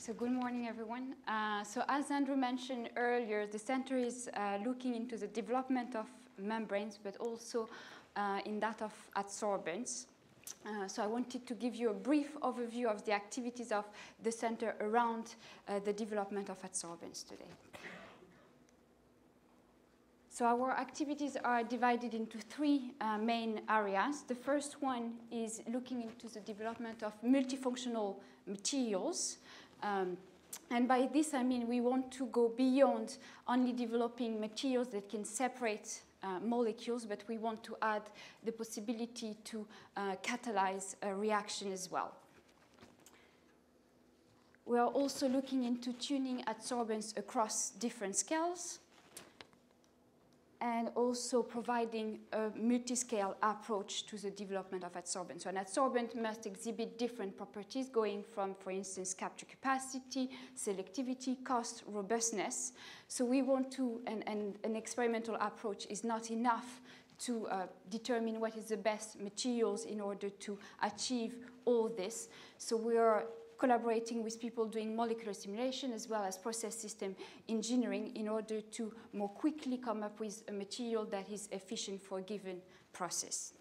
So good morning, everyone. Uh, so as Andrew mentioned earlier, the center is uh, looking into the development of membranes, but also uh, in that of adsorbents. Uh, so I wanted to give you a brief overview of the activities of the center around uh, the development of adsorbents today. So our activities are divided into three uh, main areas. The first one is looking into the development of multifunctional materials. Um, and by this, I mean we want to go beyond only developing materials that can separate uh, molecules, but we want to add the possibility to uh, catalyze a reaction as well. We are also looking into tuning adsorbents across different scales and also providing a multi-scale approach to the development of adsorbent. So an adsorbent must exhibit different properties going from, for instance, capture capacity, selectivity, cost, robustness. So we want to, and, and an experimental approach is not enough to uh, determine what is the best materials in order to achieve all this. So we are collaborating with people doing molecular simulation as well as process system engineering in order to more quickly come up with a material that is efficient for a given process.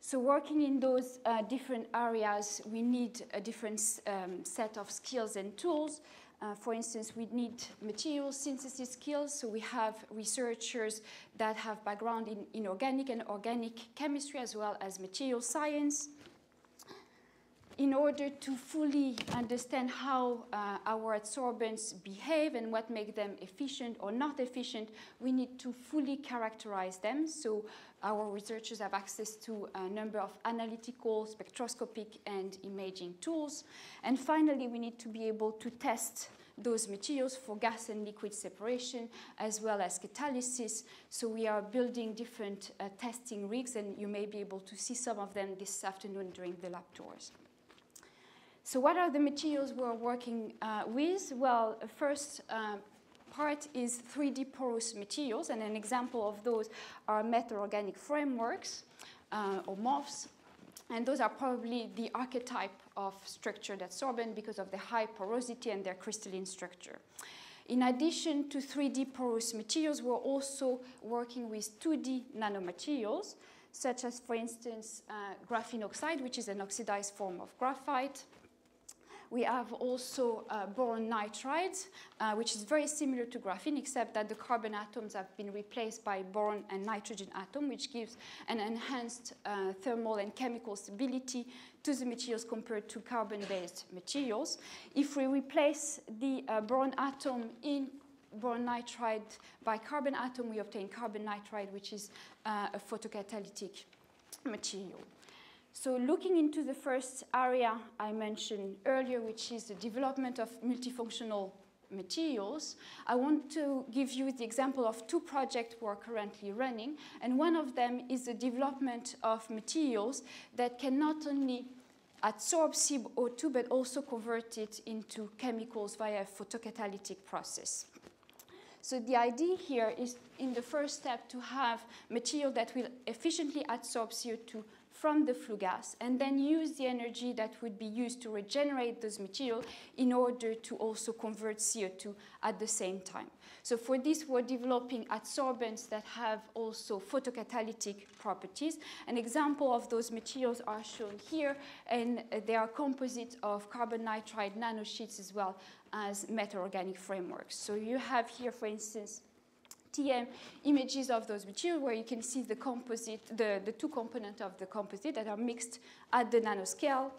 So working in those uh, different areas, we need a different um, set of skills and tools. Uh, for instance, we need material synthesis skills, so we have researchers that have background in inorganic and organic chemistry as well as material science in order to fully understand how uh, our adsorbents behave and what makes them efficient or not efficient, we need to fully characterize them. So our researchers have access to a number of analytical, spectroscopic, and imaging tools. And finally, we need to be able to test those materials for gas and liquid separation as well as catalysis. So we are building different uh, testing rigs, and you may be able to see some of them this afternoon during the lab tours. So what are the materials we're working uh, with? Well, first uh, part is 3D porous materials, and an example of those are metal-organic frameworks uh, or MOFs. And those are probably the archetype of structured adsorbent because of the high porosity and their crystalline structure. In addition to 3D porous materials, we're also working with 2D nanomaterials, such as, for instance, uh, graphene oxide, which is an oxidized form of graphite, we have also uh, boron nitride, uh, which is very similar to graphene, except that the carbon atoms have been replaced by boron and nitrogen atom, which gives an enhanced uh, thermal and chemical stability to the materials compared to carbon-based materials. If we replace the uh, boron atom in boron nitride by carbon atom, we obtain carbon nitride, which is uh, a photocatalytic material. So looking into the first area I mentioned earlier, which is the development of multifunctional materials, I want to give you the example of two projects we're currently running. And one of them is the development of materials that can not only adsorb CO2, but also convert it into chemicals via a photocatalytic process. So the idea here is in the first step to have material that will efficiently adsorb CO2 from the flue gas and then use the energy that would be used to regenerate those material in order to also convert CO2 at the same time. So for this, we're developing adsorbents that have also photocatalytic properties. An example of those materials are shown here, and they are composite of carbon nitride nanosheets as well as metal organic frameworks. So you have here, for instance, TM images of those materials where you can see the composite, the, the two components of the composite that are mixed at the nanoscale.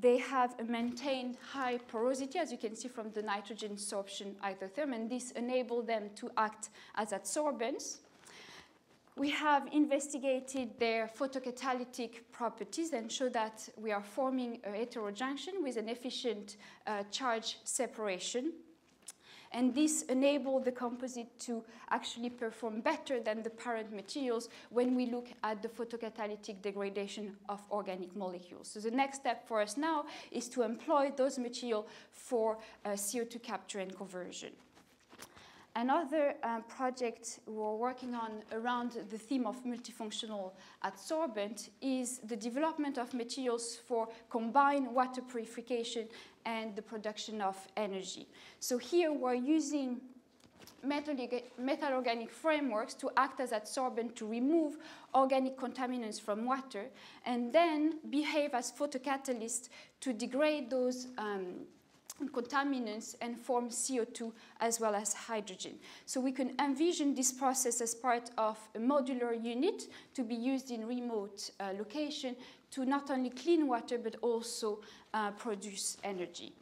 They have a maintained high porosity, as you can see from the nitrogen sorption isotherm, and this enables them to act as adsorbents. We have investigated their photocatalytic properties and show that we are forming a heterojunction with an efficient uh, charge separation. And this enabled the composite to actually perform better than the parent materials when we look at the photocatalytic degradation of organic molecules. So the next step for us now is to employ those materials for uh, CO2 capture and conversion. Another uh, project we're working on around the theme of multifunctional adsorbent is the development of materials for combined water purification and the production of energy. So here we're using metal organic frameworks to act as adsorbent to remove organic contaminants from water and then behave as photocatalysts to degrade those um, contaminants and form CO2 as well as hydrogen. So we can envision this process as part of a modular unit to be used in remote uh, location to not only clean water but also uh, produce energy.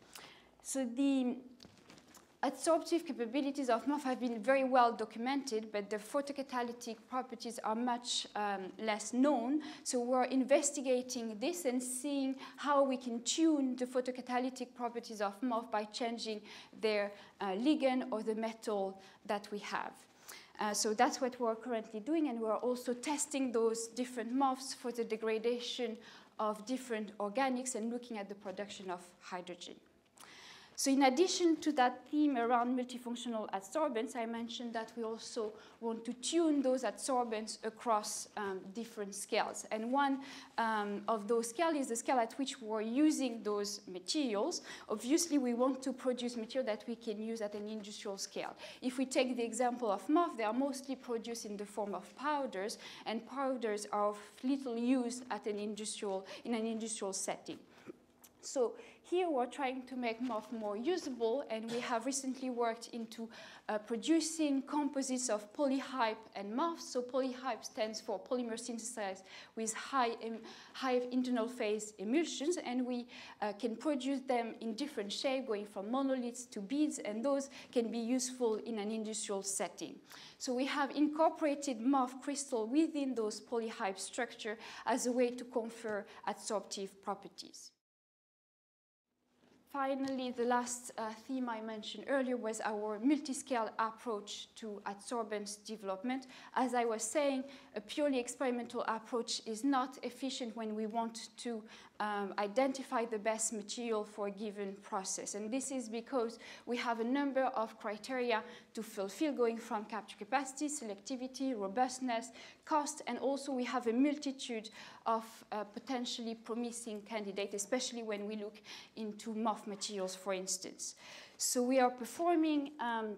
So the adsorptive capabilities of MOF have been very well documented, but the photocatalytic properties are much um, less known. So we're investigating this and seeing how we can tune the photocatalytic properties of MOF by changing their uh, ligand or the metal that we have. Uh, so that's what we're currently doing, and we're also testing those different MOFs for the degradation of different organics and looking at the production of hydrogen. So in addition to that theme around multifunctional adsorbents, I mentioned that we also want to tune those adsorbents across um, different scales. And one um, of those scales is the scale at which we're using those materials. Obviously, we want to produce material that we can use at an industrial scale. If we take the example of MOF, they are mostly produced in the form of powders, and powders are of little use at an industrial, in an industrial setting. So here we're trying to make MOF more usable, and we have recently worked into uh, producing composites of polyHIPE and MOF. So polyHIPE stands for polymer synthesized with high, high internal phase emulsions, and we uh, can produce them in different shapes, going from monoliths to beads, and those can be useful in an industrial setting. So we have incorporated MOF crystal within those polyHIPE structure as a way to confer adsorptive properties. Finally, the last uh, theme I mentioned earlier was our multi-scale approach to adsorbents development. As I was saying, a purely experimental approach is not efficient when we want to um, identify the best material for a given process. And this is because we have a number of criteria to fulfill going from capture capacity, selectivity, robustness, cost, and also we have a multitude of uh, potentially promising candidates, especially when we look into MOF materials, for instance. So we are performing um,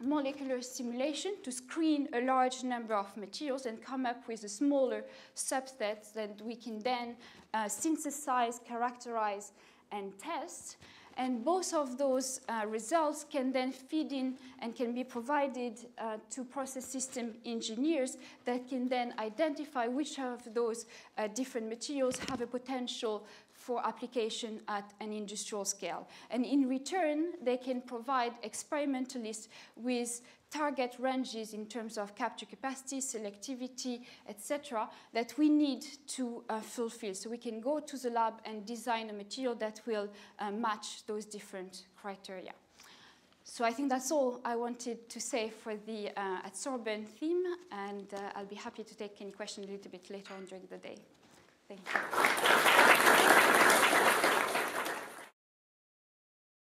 molecular simulation to screen a large number of materials and come up with a smaller subset that we can then uh, synthesize, characterize, and test. And both of those uh, results can then feed in and can be provided uh, to process system engineers that can then identify which of those uh, different materials have a potential for application at an industrial scale. And in return, they can provide experimentalists with target ranges in terms of capture capacity, selectivity, etc., that we need to uh, fulfill. So we can go to the lab and design a material that will uh, match those different criteria. So I think that's all I wanted to say for the uh, adsorbent theme, and uh, I'll be happy to take any questions a little bit later on during the day. Thank you.